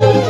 Música